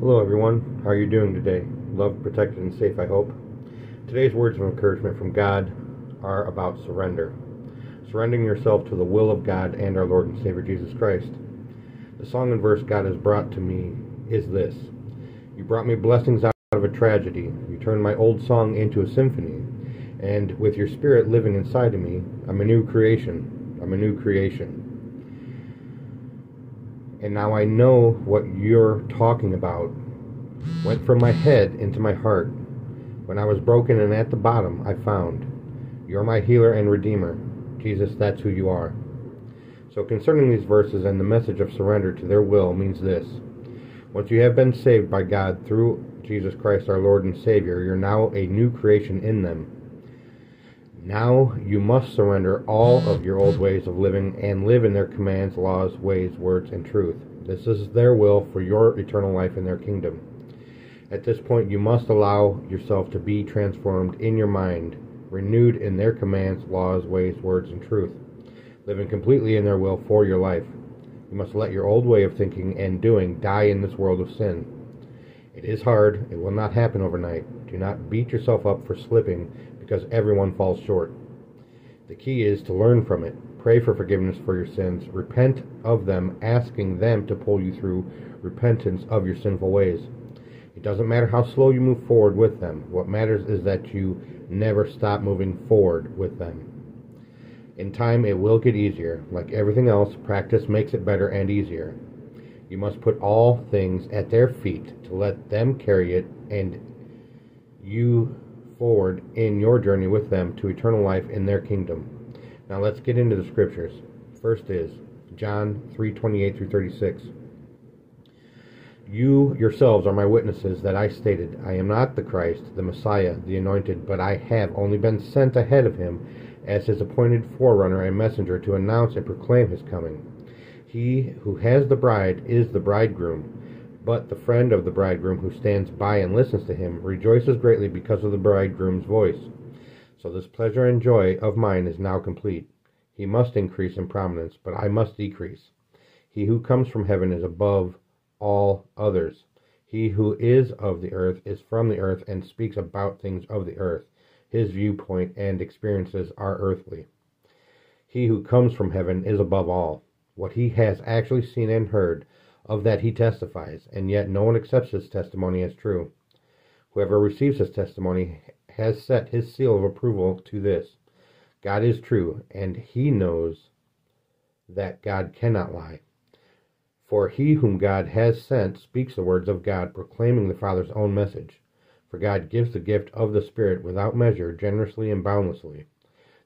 Hello, everyone. How are you doing today? Loved, protected, and safe, I hope. Today's words of encouragement from God are about surrender. Surrendering yourself to the will of God and our Lord and Savior Jesus Christ. The song and verse God has brought to me is this You brought me blessings out of a tragedy. You turned my old song into a symphony. And with your spirit living inside of me, I'm a new creation. I'm a new creation. And now I know what you're talking about. Went from my head into my heart. When I was broken and at the bottom, I found. You're my healer and redeemer. Jesus, that's who you are. So, concerning these verses and the message of surrender to their will means this Once you have been saved by God through Jesus Christ, our Lord and Savior, you're now a new creation in them. Now you must surrender all of your old ways of living and live in their commands, laws, ways, words, and truth. This is their will for your eternal life in their kingdom. At this point, you must allow yourself to be transformed in your mind, renewed in their commands, laws, ways, words, and truth, living completely in their will for your life. You must let your old way of thinking and doing die in this world of sin. It is hard. It will not happen overnight. Do not beat yourself up for slipping because everyone falls short. The key is to learn from it. Pray for forgiveness for your sins. Repent of them, asking them to pull you through repentance of your sinful ways. It doesn't matter how slow you move forward with them. What matters is that you never stop moving forward with them. In time, it will get easier. Like everything else, practice makes it better and easier. You must put all things at their feet to let them carry it and you forward in your journey with them to eternal life in their kingdom. Now let's get into the scriptures. First is John 3:28 through 36. You yourselves are my witnesses that I stated, I am not the Christ, the Messiah, the anointed, but I have only been sent ahead of him as his appointed forerunner and messenger to announce and proclaim his coming. He who has the bride is the bridegroom. But the friend of the bridegroom who stands by and listens to him rejoices greatly because of the bridegroom's voice. So this pleasure and joy of mine is now complete. He must increase in prominence, but I must decrease. He who comes from heaven is above all others. He who is of the earth is from the earth and speaks about things of the earth. His viewpoint and experiences are earthly. He who comes from heaven is above all. What he has actually seen and heard, of that he testifies, and yet no one accepts his testimony as true. Whoever receives his testimony has set his seal of approval to this God is true, and he knows that God cannot lie. For he whom God has sent speaks the words of God, proclaiming the Father's own message. For God gives the gift of the Spirit without measure, generously and boundlessly.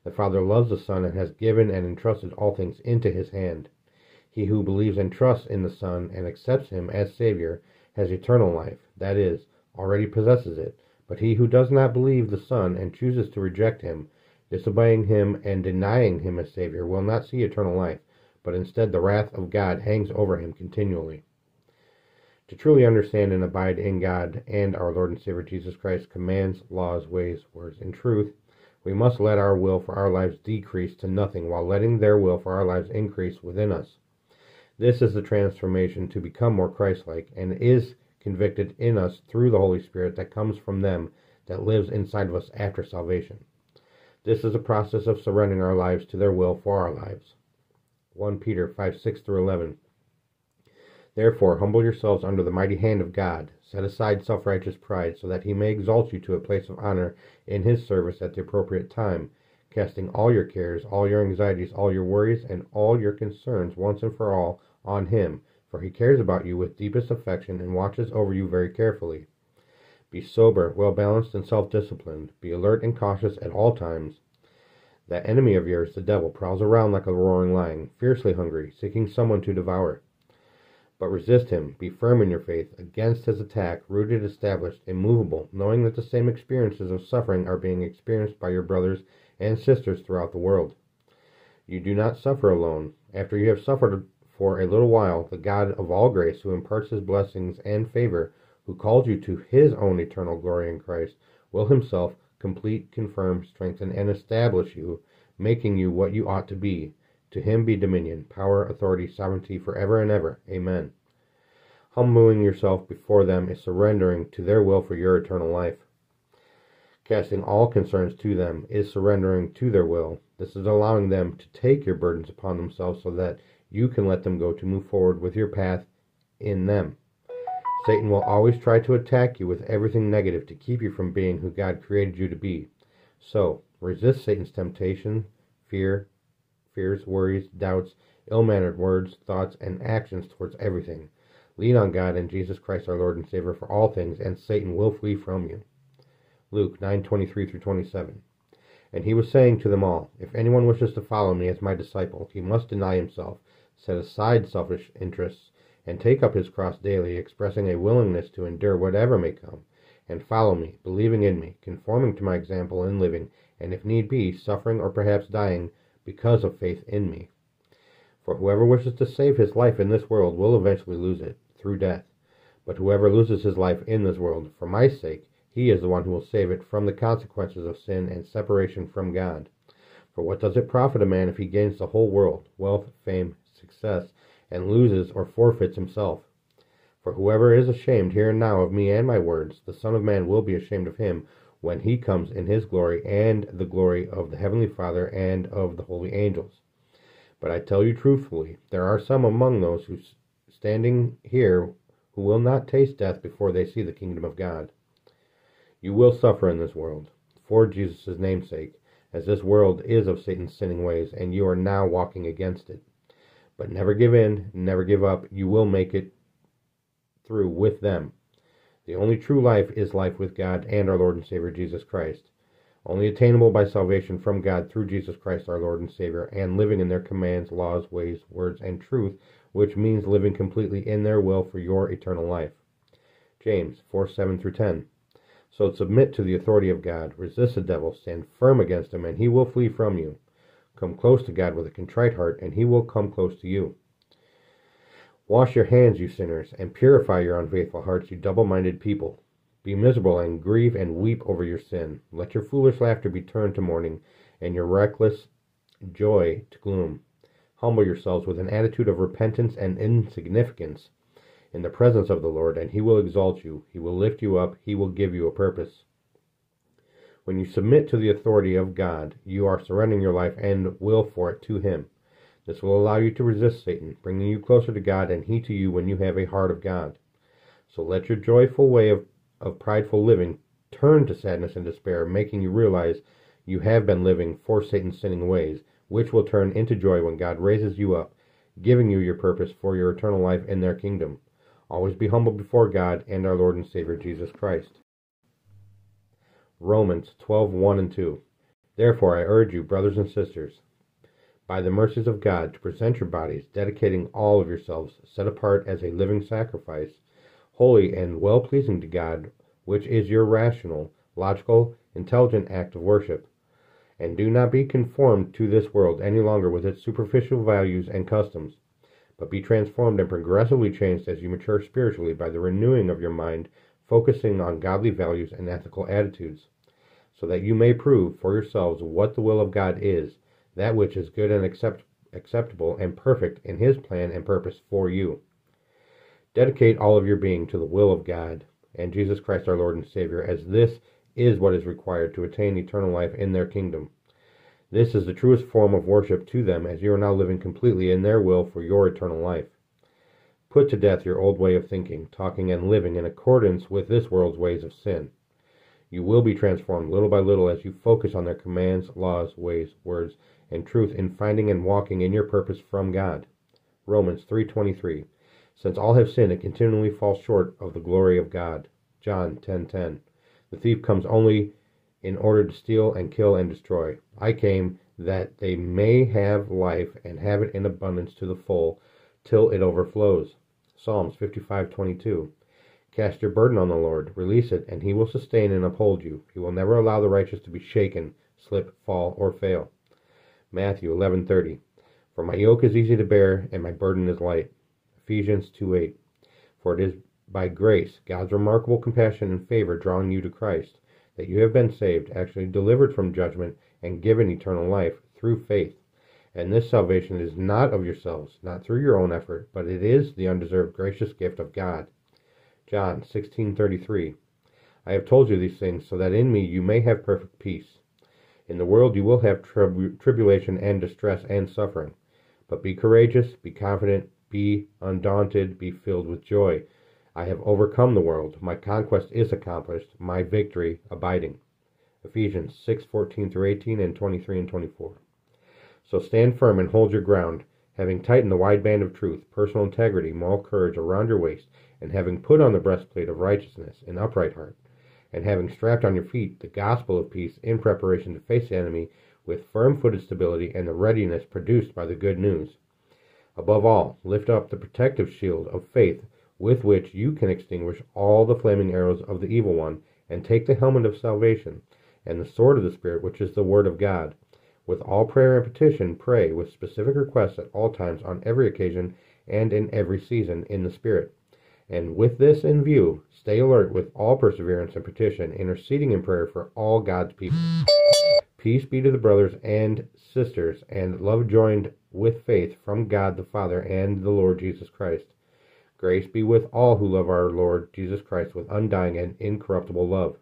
The Father loves the Son and has given and entrusted all things into his hand. He who believes and trusts in the Son and accepts him as Savior has eternal life, that is, already possesses it. But he who does not believe the Son and chooses to reject him, disobeying him and denying him as Savior, will not see eternal life, but instead the wrath of God hangs over him continually. To truly understand and abide in God and our Lord and Savior Jesus Christ commands, laws, ways, words, and truth, we must let our will for our lives decrease to nothing while letting their will for our lives increase within us. This is the transformation to become more Christ like and is convicted in us through the Holy Spirit that comes from them that lives inside of us after salvation. This is a process of surrendering our lives to their will for our lives. 1 Peter 5 6 through 11. Therefore, humble yourselves under the mighty hand of God. Set aside self righteous pride, so that he may exalt you to a place of honor in his service at the appropriate time casting all your cares, all your anxieties, all your worries, and all your concerns once and for all on him, for he cares about you with deepest affection and watches over you very carefully. Be sober, well balanced, and self disciplined. Be alert and cautious at all times. That enemy of yours, the devil, prowls around like a roaring lion, fiercely hungry, seeking someone to devour. But resist him, be firm in your faith, against his attack, rooted, established, immovable, knowing that the same experiences of suffering are being experienced by your brothers and sisters throughout the world. You do not suffer alone. After you have suffered for a little while, the God of all grace, who imparts his blessings and favor, who called you to his own eternal glory in Christ, will himself complete, confirm, strengthen, and establish you, making you what you ought to be. To him be dominion, power, authority, sovereignty forever and ever. Amen. Humbling yourself before them is surrendering to their will for your eternal life. Casting all concerns to them is surrendering to their will. This is allowing them to take your burdens upon themselves so that you can let them go to move forward with your path in them. Satan will always try to attack you with everything negative to keep you from being who God created you to be. So, resist Satan's temptation, fear, fears, worries, doubts, ill mannered words, thoughts, and actions towards everything. Lean on God and Jesus Christ our Lord and Savior for all things, and Satan will flee from you. Luke 9:23 through 27. And he was saying to them all, If anyone wishes to follow me as my disciple, he must deny himself, set aside selfish interests, and take up his cross daily, expressing a willingness to endure whatever may come, and follow me, believing in me, conforming to my example in living, and if need be, suffering or perhaps dying because of faith in me. For whoever wishes to save his life in this world will eventually lose it through death. But whoever loses his life in this world for my sake, he is the one who will save it from the consequences of sin and separation from God. For what does it profit a man if he gains the whole world, wealth, fame, success, and loses or forfeits himself? For whoever is ashamed here and now of me and my words, the Son of Man will be ashamed of him when he comes in his glory and the glory of the Heavenly Father and of the holy angels. But I tell you truthfully, there are some among those who standing here who will not taste death before they see the kingdom of God. You will suffer in this world, for Jesus' namesake, as this world is of Satan's sinning ways, and you are now walking against it. But never give in, never give up. You will make it through with them. The only true life is life with God and our Lord and Savior Jesus Christ, only attainable by salvation from God through Jesus Christ our Lord and Savior, and living in their commands, laws, ways, words, and truth, which means living completely in their will for your eternal life. James 4 7 through 10. So submit to the authority of God, resist the devil, stand firm against him, and he will flee from you. Come close to God with a contrite heart, and he will come close to you. Wash your hands, you sinners, and purify your unfaithful hearts, you double minded people. Be miserable and grieve and weep over your sin. Let your foolish laughter be turned to mourning, and your reckless joy to gloom. Humble yourselves with an attitude of repentance and insignificance in the presence of the Lord, and he will exalt you. He will lift you up. He will give you a purpose. When you submit to the authority of God, you are surrendering your life and will for it to him. This will allow you to resist Satan, bringing you closer to God and he to you when you have a heart of God. So let your joyful way of, of prideful living turn to sadness and despair, making you realize you have been living for Satan's sinning ways, which will turn into joy when God raises you up, giving you your purpose for your eternal life in their kingdom. Always be humble before God and our Lord and Savior Jesus Christ. Romans 12 1 and 2. Therefore, I urge you, brothers and sisters, by the mercies of God, to present your bodies, dedicating all of yourselves, set apart as a living sacrifice, holy and well pleasing to God, which is your rational, logical, intelligent act of worship. And do not be conformed to this world any longer with its superficial values and customs, but be transformed and progressively changed as you mature spiritually by the renewing of your mind, focusing on godly values and ethical attitudes, so that you may prove for yourselves what the will of God is that which is good and accept, acceptable and perfect in His plan and purpose for you. Dedicate all of your being to the will of God and Jesus Christ our Lord and Savior, as this is what is required to attain eternal life in their kingdom. This is the truest form of worship to them, as you are now living completely in their will for your eternal life. Put to death your old way of thinking, talking, and living in accordance with this world's ways of sin. You will be transformed little by little as you focus on their commands, laws, ways, words, and truth in finding and walking in your purpose from God. Romans 3:23. Since all have sinned and continually fall short of the glory of God. John 10:10. The thief comes only in order to steal and kill and destroy. I came that they may have life and have it in abundance to the full till it overflows. Psalms 55:22. Cast your burden on the Lord, release it, and he will sustain and uphold you. He will never allow the righteous to be shaken, slip, fall, or fail. Matthew 11:30. For my yoke is easy to bear and my burden is light. Ephesians 2:8. For it is by grace, God's remarkable compassion and favor drawing you to Christ, that you have been saved, actually delivered from judgment and given eternal life through faith. And this salvation is not of yourselves, not through your own effort, but it is the undeserved gracious gift of God. John 16:33 I have told you these things so that in me you may have perfect peace. In the world you will have trib- tribulation and distress and suffering. But be courageous, be confident, be undaunted, be filled with joy. I have overcome the world. My conquest is accomplished, my victory abiding. Ephesians 6:14 through 18 and 23 and 24. So stand firm and hold your ground, having tightened the wide band of truth, personal integrity, moral courage around your waist, and having put on the breastplate of righteousness, an upright heart, and having strapped on your feet the gospel of peace in preparation to face the enemy with firm-footed stability and the readiness produced by the good news. Above all, lift up the protective shield of faith with which you can extinguish all the flaming arrows of the evil one, and take the helmet of salvation, and the sword of the Spirit, which is the word of God with all prayer and petition, pray with specific requests at all times, on every occasion, and in every season, in the Spirit. And with this in view, stay alert with all perseverance and petition, interceding in prayer for all God's people. Peace be to the brothers and sisters, and love joined with faith from God the Father and the Lord Jesus Christ. Grace be with all who love our Lord Jesus Christ with undying and incorruptible love.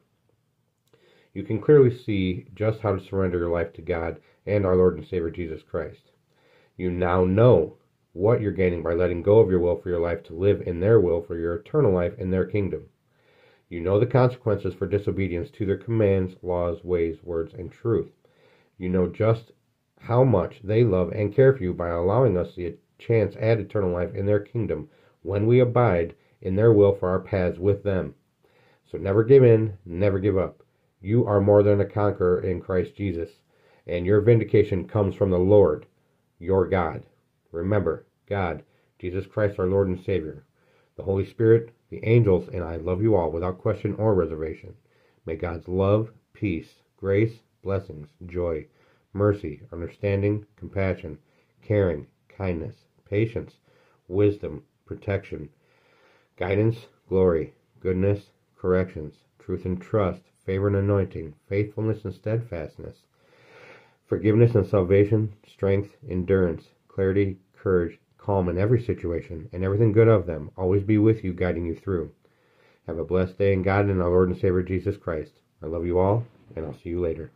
You can clearly see just how to surrender your life to God and our Lord and Savior Jesus Christ. You now know what you're gaining by letting go of your will for your life to live in their will for your eternal life in their kingdom. You know the consequences for disobedience to their commands, laws, ways, words, and truth. You know just how much they love and care for you by allowing us the chance at eternal life in their kingdom when we abide in their will for our paths with them. So never give in, never give up. You are more than a conqueror in Christ Jesus and your vindication comes from the Lord, your God. Remember, God, Jesus Christ, our Lord and Savior, the Holy Spirit, the angels, and I love you all without question or reservation. May God's love, peace, grace, blessings, joy, mercy, understanding, compassion, caring, kindness, patience, wisdom, protection, guidance, glory, goodness, corrections, truth and trust, favor and anointing, faithfulness and steadfastness, forgiveness and salvation, strength, endurance, clarity, courage, calm in every situation, and everything good of them always be with you, guiding you through. Have a blessed day in God and our Lord and Savior Jesus Christ. I love you all, and I'll see you later.